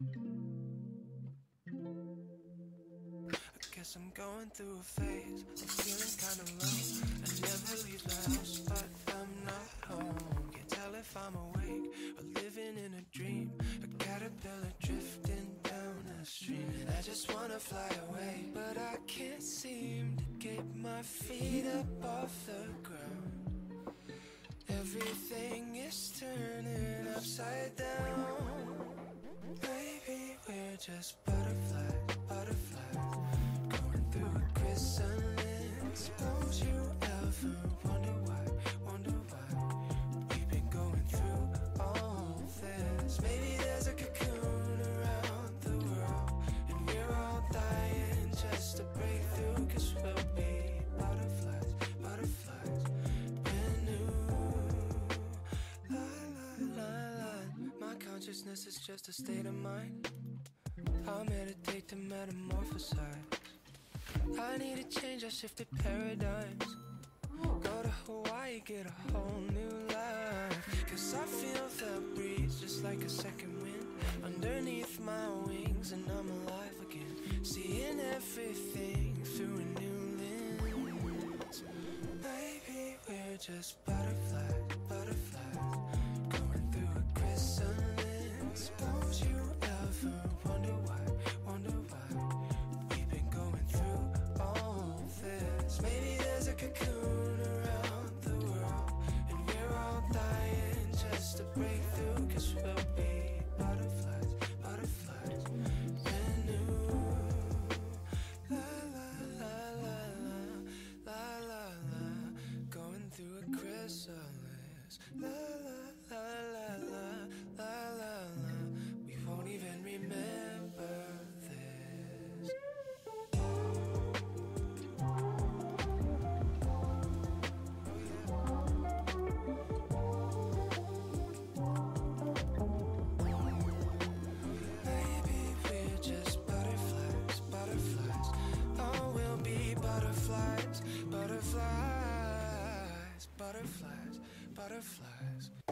I guess I'm going through a phase. I'm feeling kinda low. I never leave the house, but I'm not home. Can't tell if I'm awake or living in a dream. A caterpillar drifting down a stream. And I just wanna fly away, but I can't seem to get my feet up off the ground. Everything is turning upside down. Just butterflies, butterflies, going through a chrysalis. Suppose you ever wonder why, wonder why we've been going through all this. Maybe there's a cocoon around the world, and we're all dying just to break through. Cause we'll be butterflies, butterflies, brand new. La la la la. My consciousness is just a state of mind. I'll meditate to metamorphosize. I need a change, I shifted paradigms. Go to Hawaii, get a whole new life. Cause I feel the breeze just like a second wind underneath my wings, and I'm alive again. Seeing everything through a new lens. Maybe we're just butterflies, butterflies, going through a chrysalis. Butterflies, butterflies, butterflies, butterflies.